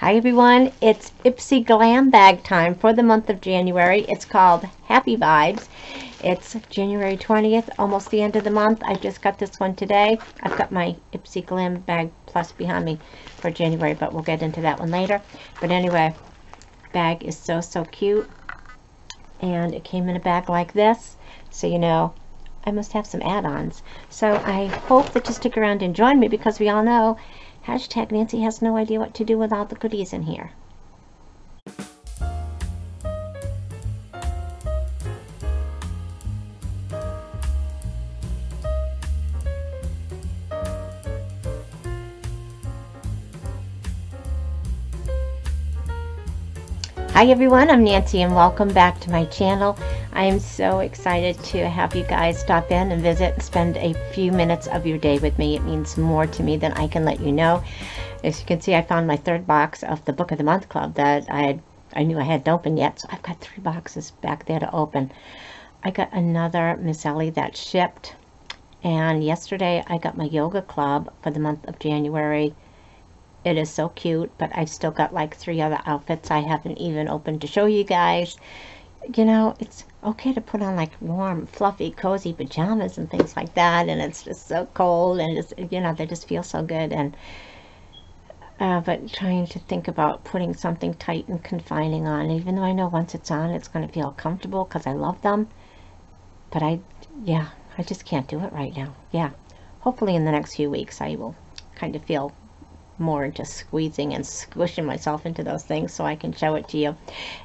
Hi everyone, it's Ipsy Glam Bag time for the month of January. It's called Happy Vibes. It's January 20th, almost the end of the month. I just got this one today. I've got my Ipsy Glam Bag Plus behind me for January, but we'll get into that one later. But anyway, bag is so, so cute. And it came in a bag like this. So you know, I must have some add-ons. So I hope that you stick around and join me because we all know Hashtag Nancy has no idea what to do with all the goodies in here. Hi everyone, I'm Nancy and welcome back to my channel. I am so excited to have you guys stop in and visit and spend a few minutes of your day with me. It means more to me than I can let you know. As you can see, I found my third box of the Book of the Month Club that I had, I knew I hadn't opened yet, so I've got three boxes back there to open. I got another Miss Ellie that shipped, and yesterday I got my yoga club for the month of January it is so cute, but I've still got like three other outfits I haven't even opened to show you guys. You know, it's okay to put on like warm, fluffy, cozy pajamas and things like that, and it's just so cold, and just, you know, they just feel so good, and uh, but trying to think about putting something tight and confining on, even though I know once it's on, it's going to feel comfortable because I love them, but I, yeah, I just can't do it right now. Yeah, hopefully in the next few weeks I will kind of feel more just squeezing and squishing myself into those things so I can show it to you.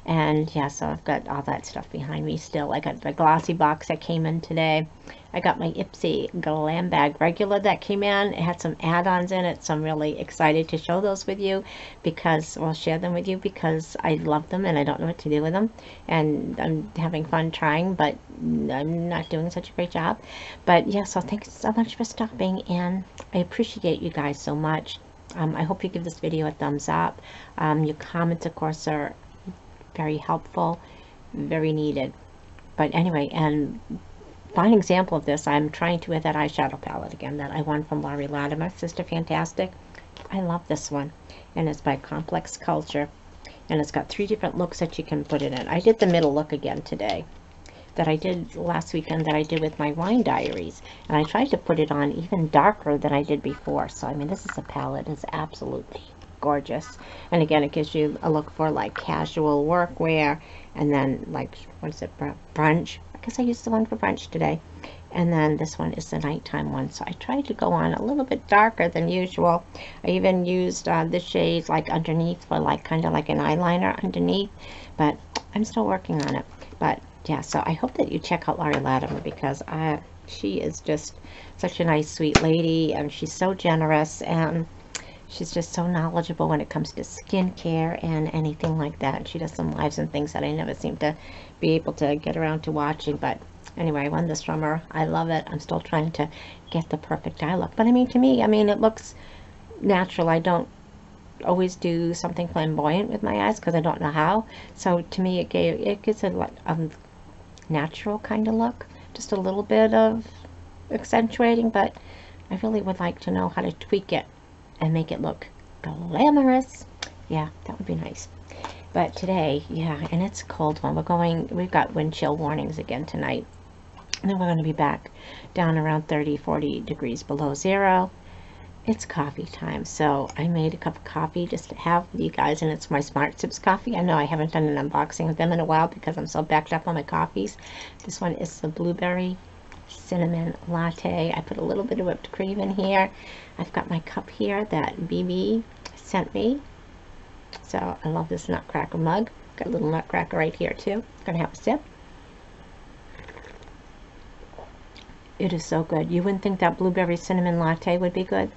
And yeah, so I've got all that stuff behind me still. I got the glossy box that came in today. I got my Ipsy Glam Bag regular that came in. It had some add-ons in it, so I'm really excited to show those with you because, well, share them with you because I love them and I don't know what to do with them. And I'm having fun trying, but I'm not doing such a great job. But yeah, so thanks so much for stopping and I appreciate you guys so much. Um, I hope you give this video a thumbs up. Um, your comments, of course, are very helpful, very needed. But anyway, and fine example of this, I'm trying to with that eyeshadow palette again that I won from Laurie Latimer, Sister Fantastic. I love this one. And it's by Complex Culture. And it's got three different looks that you can put it in. I did the middle look again today that I did last weekend that I did with my wine diaries. And I tried to put it on even darker than I did before. So, I mean, this is a palette. It's absolutely gorgeous. And again, it gives you a look for like casual workwear and then like, what is it, brunch. I guess I used the one for brunch today. And then this one is the nighttime one. So I tried to go on a little bit darker than usual. I even used uh, the shades like underneath for like kind of like an eyeliner underneath. But I'm still working on it. But yeah, so I hope that you check out Laurie Latimer because I, she is just such a nice, sweet lady, and she's so generous, and she's just so knowledgeable when it comes to skincare and anything like that. She does some lives and things that I never seem to be able to get around to watching, but anyway, I won this from her. I love it. I'm still trying to get the perfect eye look, but I mean, to me, I mean, it looks natural. I don't always do something flamboyant with my eyes because I don't know how. So to me, it gave it gives a, um, natural kind of look. Just a little bit of accentuating, but I really would like to know how to tweak it and make it look glamorous. Yeah, that would be nice. But today, yeah, and it's a cold one. We're going, we've got wind chill warnings again tonight. And then we're going to be back down around 30, 40 degrees below zero it's coffee time. So I made a cup of coffee just to have with you guys, and it's my Smart Sips coffee. I know I haven't done an unboxing of them in a while because I'm so backed up on my coffees. This one is the blueberry cinnamon latte. I put a little bit of whipped cream in here. I've got my cup here that BB sent me. So I love this nutcracker mug. Got a little nutcracker right here too. Gonna have a sip. It is so good. You wouldn't think that blueberry cinnamon latte would be good.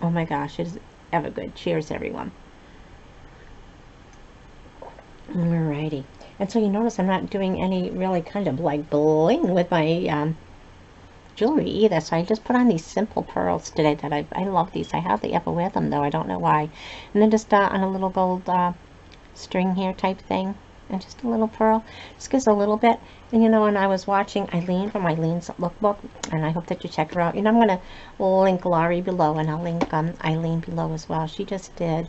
Oh my gosh, it is ever good. Cheers, everyone. Alrighty. And so you notice I'm not doing any really kind of like bling with my um, jewelry either. So I just put on these simple pearls today that I, I love these. I hardly ever wear them though. I don't know why. And then just uh, on a little gold uh, string here type thing and just a little pearl. Just gives a little bit. And you know, when I was watching Aileen from Aileen's lookbook, and I hope that you check her out. You know, I'm going to link Laurie below, and I'll link um, Aileen below as well. She just did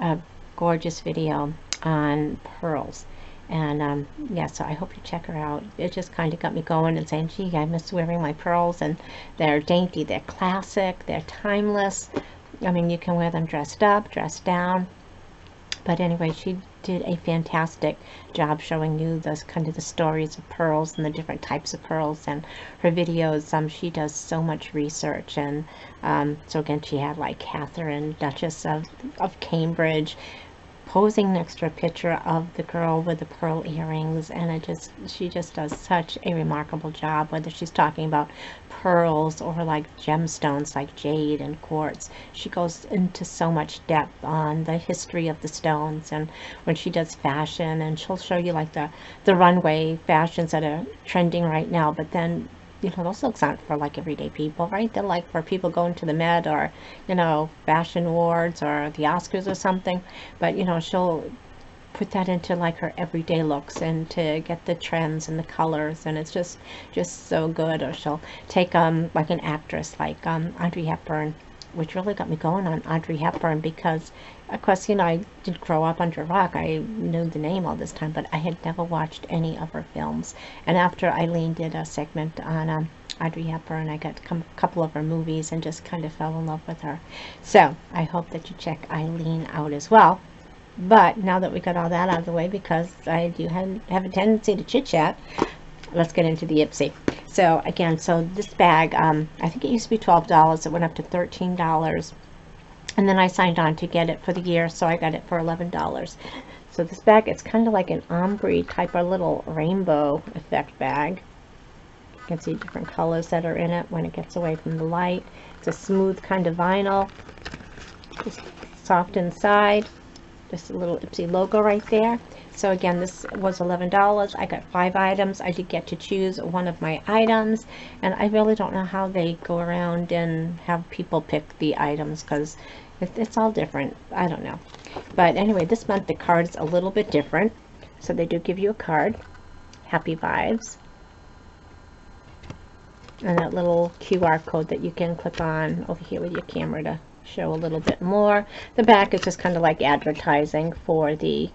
a gorgeous video on pearls. And um, yeah, so I hope you check her out. It just kind of got me going and saying, gee, I miss wearing my pearls. And they're dainty, they're classic, they're timeless. I mean, you can wear them dressed up, dressed down. But anyway, she did a fantastic job showing you those kind of the stories of pearls and the different types of pearls and her videos. Um she does so much research and um so again she had like Catherine Duchess of of Cambridge posing next to a picture of the girl with the pearl earrings and it just she just does such a remarkable job whether she's talking about pearls or like gemstones like jade and quartz. She goes into so much depth on the history of the stones and when she does fashion and she'll show you like the the runway fashions that are trending right now but then you know, those looks aren't for like everyday people, right? They're like for people going to the Met or, you know, fashion awards or the Oscars or something. But, you know, she'll put that into like her everyday looks and to get the trends and the colors and it's just just so good or she'll take um like an actress like um Audrey Hepburn which really got me going on Audrey Hepburn because of course, you know, I did grow up under a rock. I knew the name all this time, but I had never watched any of her films. And after Aileen did a segment on um, Audrey Hepburn, I got a couple of her movies and just kind of fell in love with her. So I hope that you check Aileen out as well. But now that we got all that out of the way, because I do have, have a tendency to chit-chat, let's get into the Ipsy. So again, so this bag, um, I think it used to be $12. It went up to $13 and then I signed on to get it for the year so I got it for $11 so this bag it's kind of like an ombre type of little rainbow effect bag. You can see different colors that are in it when it gets away from the light. It's a smooth kind of vinyl just soft inside a little Ipsy logo right there. So again this was $11 I got five items. I did get to choose one of my items and I really don't know how they go around and have people pick the items because it's all different. I don't know. But anyway this month the card's a little bit different. So they do give you a card. Happy vibes. And that little QR code that you can click on over here with your camera to show a little bit more. The back is just kind of like advertising for the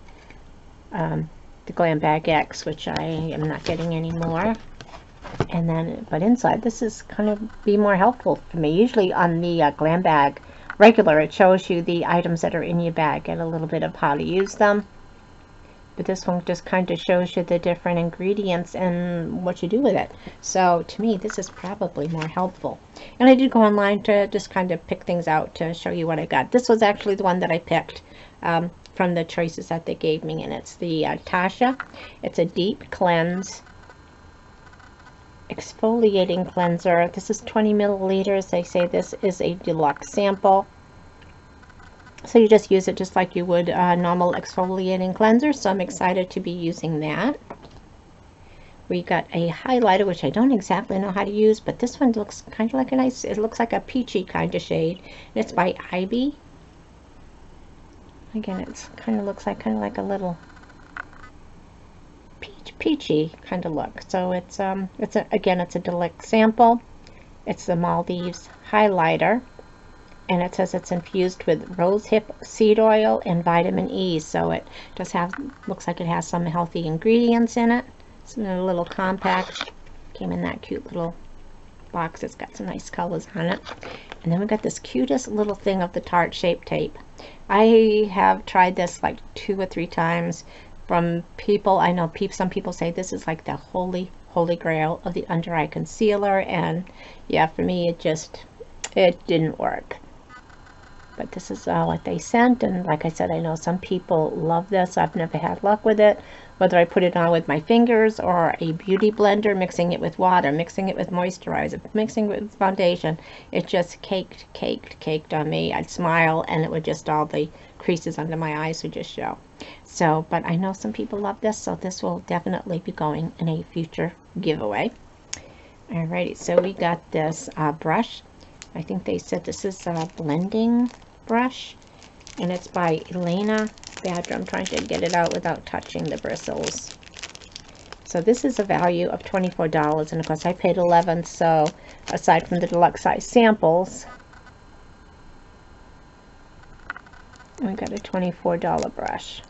um, the Glam Bag X which I am not getting anymore. And then but inside this is kind of be more helpful for me. Usually on the uh, Glam Bag regular, it shows you the items that are in your bag and a little bit of how to use them. But this one just kind of shows you the different ingredients and what you do with it. So to me, this is probably more helpful. And I did go online to just kind of pick things out to show you what I got. This was actually the one that I picked um, from the choices that they gave me. And it's the uh, Tatcha. It's a deep cleanse exfoliating cleanser. This is 20 milliliters. They say this is a deluxe sample. So you just use it just like you would a normal exfoliating cleanser. So I'm excited to be using that. We got a highlighter, which I don't exactly know how to use, but this one looks kind of like a nice, it looks like a peachy kind of shade. And it's by Ivy. Again, it's kind of looks like kind of like a little peach peachy kind of look. So it's um it's a, again it's a deluxe sample. It's the Maldives highlighter and it says it's infused with rosehip seed oil and vitamin E. So it does have looks like it has some healthy ingredients in it. It's in a little compact. Came in that cute little box. It's got some nice colors on it. And then we got this cutest little thing of the tarte shape tape. I have tried this like two or three times from people. I know people some people say this is like the holy holy grail of the under eye concealer. And yeah for me it just it didn't work but this is uh, what they sent and like I said I know some people love this. I've never had luck with it whether I put it on with my fingers or a beauty blender mixing it with water mixing it with moisturizer mixing it with foundation. It just caked caked caked on me. I'd smile and it would just all the creases under my eyes would just show. So, but I know some people love this, so this will definitely be going in a future giveaway. Alrighty, so we got this uh, brush. I think they said this is a blending brush, and it's by Elena Badger. I'm trying to get it out without touching the bristles. So this is a value of $24, and of course I paid 11 so aside from the deluxe size samples, I got a $24 brush.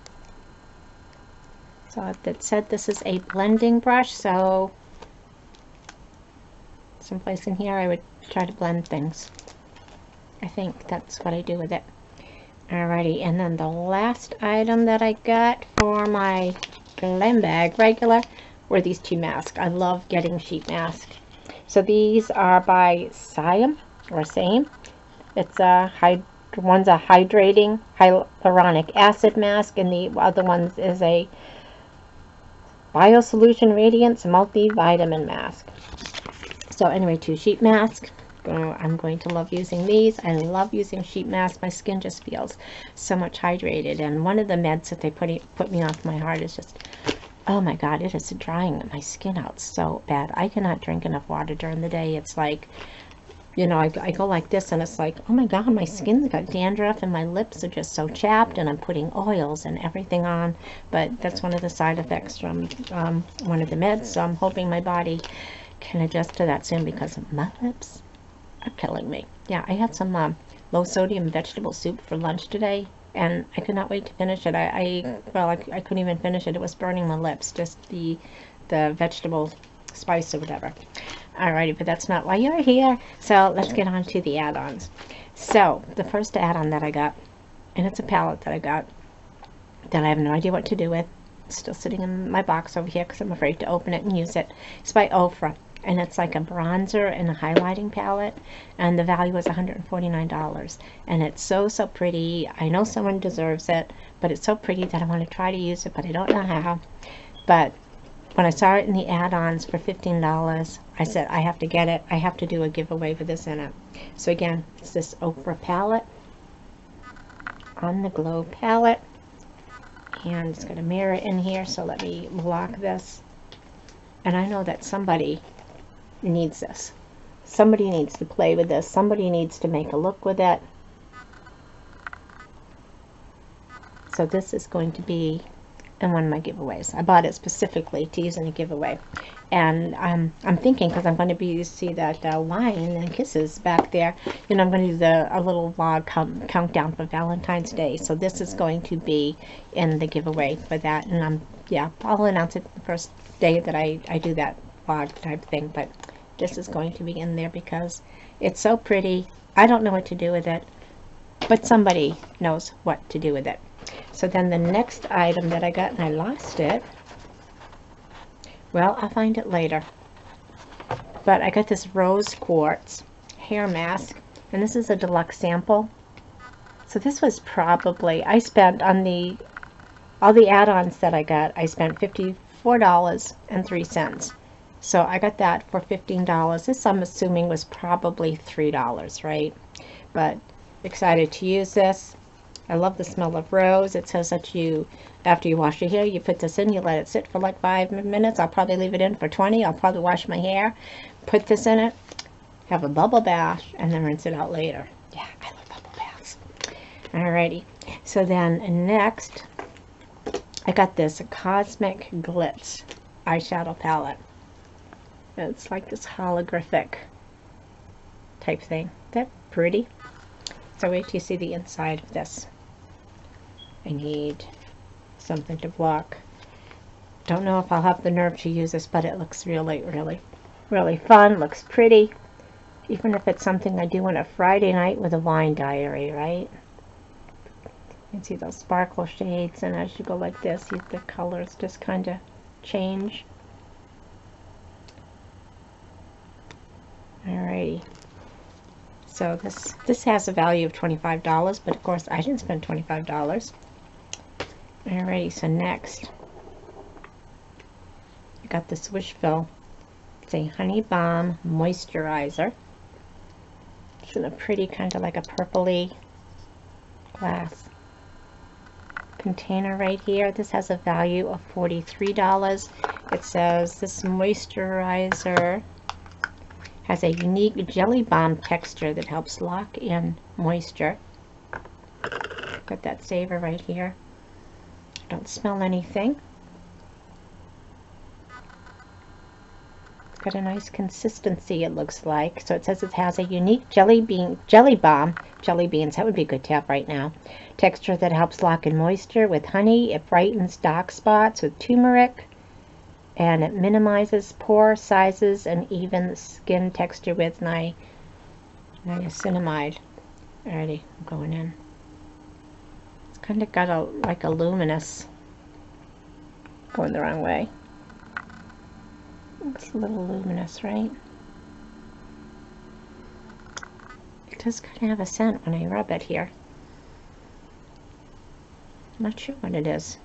So that said this is a blending brush, so someplace in here I would try to blend things. I think that's what I do with it. Alrighty, and then the last item that I got for my glam bag regular were these two masks. I love getting sheet masks. So these are by Siam or Same. It's a one's a hydrating hyaluronic acid mask and the other one is a Biosolution Radiance Multivitamin Mask. So anyway, two sheet masks. I'm going to love using these. I love using sheet masks. My skin just feels so much hydrated. And one of the meds that they put, put me for my heart is just, oh my God, it is drying my skin out so bad. I cannot drink enough water during the day. It's like you know, I, I go like this and it's like, oh my God, my skin's got dandruff and my lips are just so chapped and I'm putting oils and everything on. But that's one of the side effects from um, one of the meds. So I'm hoping my body can adjust to that soon because of my lips are killing me. Yeah, I had some um, low sodium vegetable soup for lunch today and I could not wait to finish it. I, I well, I, I couldn't even finish it. It was burning my lips, just the, the vegetable spice or whatever. Alrighty, but that's not why you're here. So let's get on to the add-ons. So the first add-on that I got, and it's a palette that I got, that I have no idea what to do with. It's still sitting in my box over here because I'm afraid to open it and use it. It's by Ofra. And it's like a bronzer and a highlighting palette. And the value was $149. And it's so, so pretty. I know someone deserves it. But it's so pretty that I want to try to use it. But I don't know how. But when I saw it in the add-ons for $15, I said, I have to get it. I have to do a giveaway with this in it. So again, it's this Ofra palette on the Glow palette. And it's got a mirror in here, so let me block this. And I know that somebody needs this. Somebody needs to play with this. Somebody needs to make a look with it. So this is going to be in one of my giveaways. I bought it specifically to use in a giveaway. And um, I'm thinking, because I'm going to be see that uh, wine and kisses back there, you know, I'm going to do the, a little vlog count, countdown for Valentine's Day. So this is going to be in the giveaway for that. And I'm, yeah, I'll announce it the first day that I, I do that vlog type thing. But this is going to be in there because it's so pretty. I don't know what to do with it, but somebody knows what to do with it. So then the next item that I got, and I lost it, well, I'll find it later. But I got this rose quartz hair mask, and this is a deluxe sample. So this was probably, I spent on the, all the add-ons that I got, I spent $54.03. So I got that for $15. This I'm assuming was probably $3, right? But excited to use this. I love the smell of rose. It says that you, after you wash your hair, you put this in, you let it sit for like five minutes. I'll probably leave it in for 20. I'll probably wash my hair, put this in it, have a bubble bath, and then rinse it out later. Yeah, I love bubble baths. Alrighty. So then next, I got this Cosmic Glitz eyeshadow palette. It's like this holographic type thing. That pretty. So wait till you see the inside of this. I need something to block. Don't know if I'll have the nerve to use this, but it looks really, really, really fun. Looks pretty. Even if it's something I do on a Friday night with a wine diary, right? You can see those sparkle shades, and as you go like this, you, the colors just kind of change. Alrighty. So this, this has a value of $25, but of course I didn't spend $25. Alrighty, so next, I got this Wishful. It's a Honey Balm Moisturizer. It's in a pretty kind of like a purpley glass container right here. This has a value of $43. It says this moisturizer has a unique jelly bomb texture that helps lock in moisture. Got that saver right here. I Don't smell anything. It's got a nice consistency, it looks like. So it says it has a unique jelly bean, jelly bomb, jelly beans, that would be good to have right now. Texture that helps lock in moisture with honey. It brightens dark spots with turmeric. And it minimizes pore sizes and even skin texture with ni niacinamide. Alrighty, I'm going in. It's kind of got a like a luminous going the wrong way. It's a little luminous, right? It does kind of have a scent when I rub it here. I'm not sure what it is.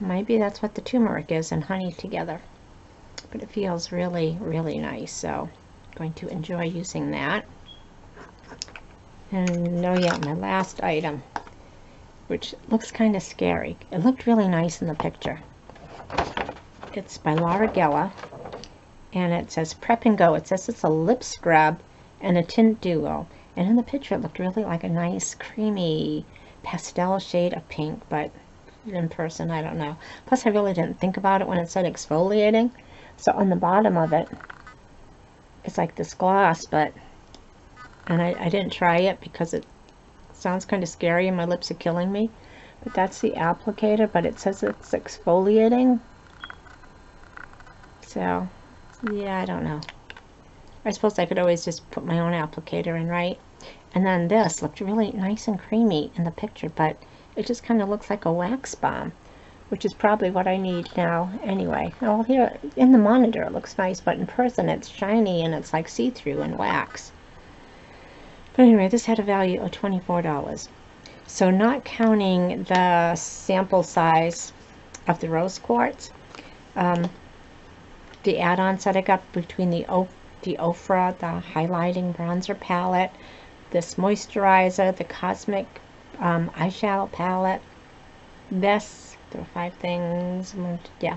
Maybe that's what the turmeric is and honey together. But it feels really, really nice. So I'm going to enjoy using that. And oh yeah, my last item, which looks kind of scary. It looked really nice in the picture. It's by Laura Geller, and it says Prep and Go. It says it's a lip scrub and a tint duo. And in the picture, it looked really like a nice, creamy pastel shade of pink, but in person, I don't know. Plus, I really didn't think about it when it said exfoliating. So on the bottom of it, it's like this gloss, but and I, I didn't try it because it sounds kind of scary and my lips are killing me but that's the applicator but it says it's exfoliating so yeah I don't know I suppose I could always just put my own applicator in right and then this looked really nice and creamy in the picture but it just kind of looks like a wax bomb which is probably what I need now anyway. Well, here in the monitor it looks nice, but in person it's shiny and it's like see-through and wax. But anyway, this had a value of $24. So not counting the sample size of the rose quartz, um, the add-ons that I got between the, o the Ofra, the highlighting bronzer palette, this moisturizer, the Cosmic um, eyeshadow palette, this, there were five things, yeah,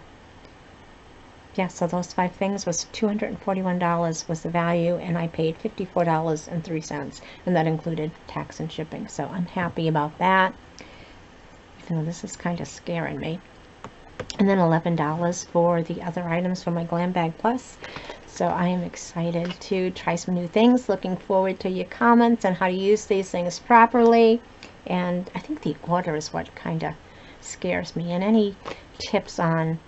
yeah, so those five things was $241 was the value, and I paid $54.03, and that included tax and shipping. So I'm happy about that. Even though this is kind of scaring me. And then $11 for the other items for my Glam Bag Plus. So I am excited to try some new things. Looking forward to your comments on how to use these things properly. And I think the order is what kind of scares me. And any tips on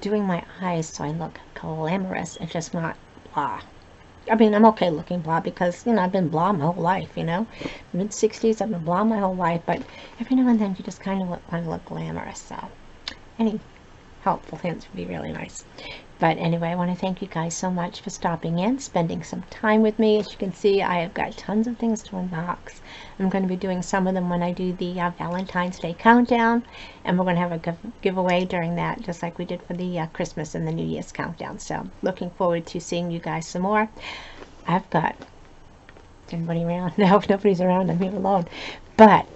doing my eyes so I look glamorous and just not blah. I mean, I'm okay looking blah because, you know, I've been blah my whole life, you know. Mid-60s, I've been blah my whole life, but every now and then you just kind of want to look glamorous, so any helpful hints would be really nice. But anyway, I want to thank you guys so much for stopping in, spending some time with me. As you can see, I have got tons of things to unbox. I'm going to be doing some of them when I do the uh, Valentine's Day countdown. And we're going to have a give giveaway during that, just like we did for the uh, Christmas and the New Year's countdown. So looking forward to seeing you guys some more. I've got anybody around? No, nobody's around. I'm here alone. But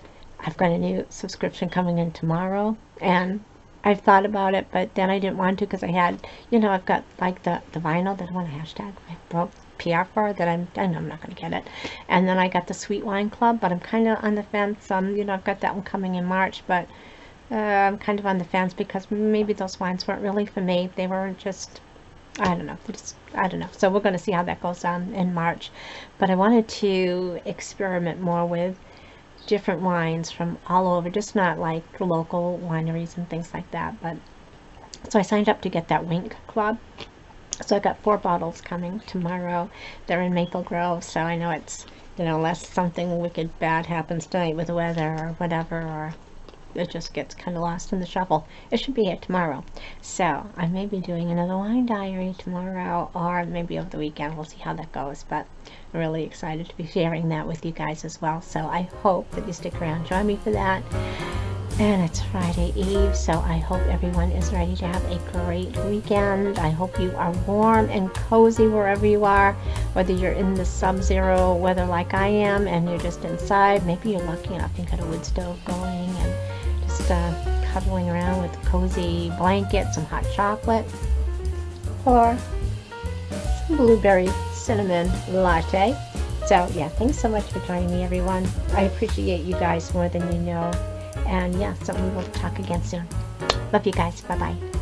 I've got a new subscription coming in tomorrow. And I've thought about it, but then I didn't want to because I had, you know, I've got like the, the vinyl that I want to hashtag I broke PR for that I'm, I know I'm not going to get it. And then I got the Sweet Wine Club, but I'm kind of on the fence. Um, you know, I've got that one coming in March, but uh, I'm kind of on the fence because maybe those wines weren't really for me. They were just, I don't know, just, I don't know. So we're going to see how that goes on in March. But I wanted to experiment more with different wines from all over, just not like local wineries and things like that. But so I signed up to get that Winc Club. So I got four bottles coming tomorrow. They're in Maple Grove, so I know it's you know unless something wicked bad happens tonight with the weather or whatever, or it just gets kind of lost in the shuffle. It should be here tomorrow. So I may be doing another wine diary tomorrow or maybe over the weekend. We'll see how that goes. But I'm really excited to be sharing that with you guys as well. So I hope that you stick around. Join me for that. And it's Friday Eve, so I hope everyone is ready to have a great weekend. I hope you are warm and cozy wherever you are, whether you're in the sub-zero weather like I am and you're just inside. Maybe you're lucky enough to get a wood stove going and just uh, cuddling around with a cozy blanket, some hot chocolate, or some blueberry cinnamon latte. So yeah, thanks so much for joining me, everyone. I appreciate you guys more than you know. And yeah, so we will talk again soon. Love you guys. Bye-bye.